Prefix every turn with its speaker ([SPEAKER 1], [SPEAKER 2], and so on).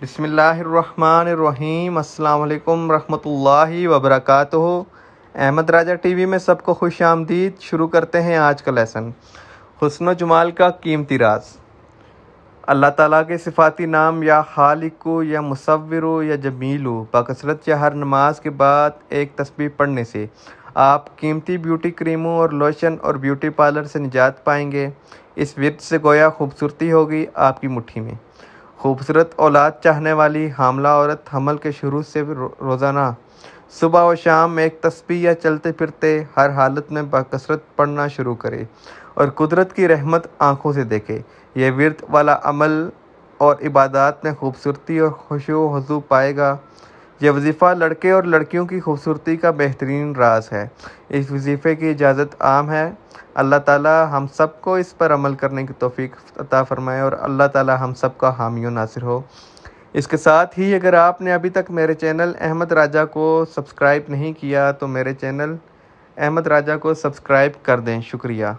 [SPEAKER 1] बिसमीम अल्लाम रहमतुल्लाहि वबरकातुहू। अहमद राजा टीवी में सबको खुश आमदीद। शुरू करते हैं आज का लेसन। हुस्न जमाल का कीमती राज। अल्लाह ताला के सिफाती नाम, या खालिकु, या मुसविर या जमीलू, बकसरत या हर नमाज़ के बाद एक तस्वीर पढ़ने से आप कीमती ब्यूटी क्रीमों और लोशन और ब्यूटी पार्लर से निजात पाएँगे। इस विरत से गोया खूबसूरती होगी आपकी मुट्ठी में। खूबसूरत औलाद चाहने वाली हामला औरत हमल के शुरू से रो, रोज़ाना। सुबह और शाम एक तस्वीर या चलते फिरते हर हालत में बसरत पढ़ना शुरू करे और कुदरत की रहमत आँखों से देखे। यह विरत वाला अमल और इबादत में खूबसूरती और खुशो हजू पाएगा। यह वजीफ़ा लड़के और लड़कियों की खूबसूरती का बेहतरीन राज है। इस वजीफ़े की इजाज़त आम है। अल्लाह ताला हम सबको इस पर अमल करने की तोफ़ी अता फ़रमाए और अल्लाह ताला हम सब का हामी नासिर हो। इसके साथ ही अगर आपने अभी तक मेरे चैनल अहमद राजा को सब्सक्राइब नहीं किया तो मेरे चैनल अहमद राजा को सब्सक्राइब कर दें। शुक्रिया।